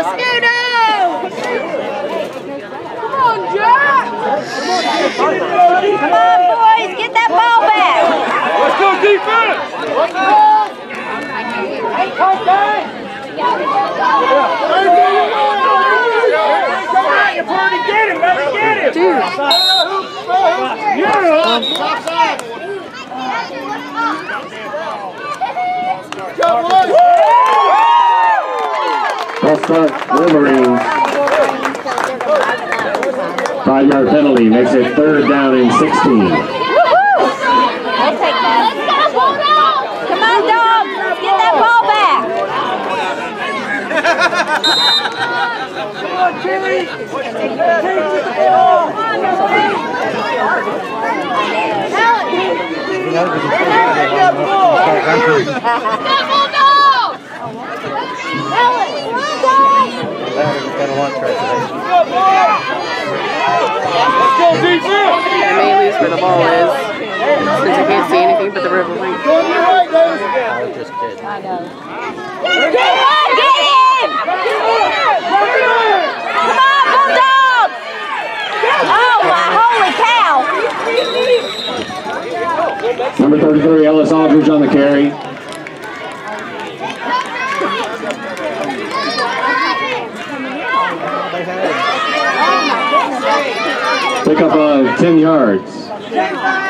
Mosquitoes! Come on, Jack! Come on, boys, get that ball back! Let's go defense! Let's go! Hey, coach, hey! Come on, you party, get him, baby, get him! Dude. False start, Wolverines. Five yard penalty makes it third down and 16. We'll take that. Come on, dogs, let's get that ball back! Let's go defense! I may lose where the ball is since I can't see anything but the river link. Go to your right, Dave. Get him! Get him! Come on, Bulldogs! Oh, my holy cow! Number 33, Ellis Aldridge on the carry. Pick up uh, 10 yards.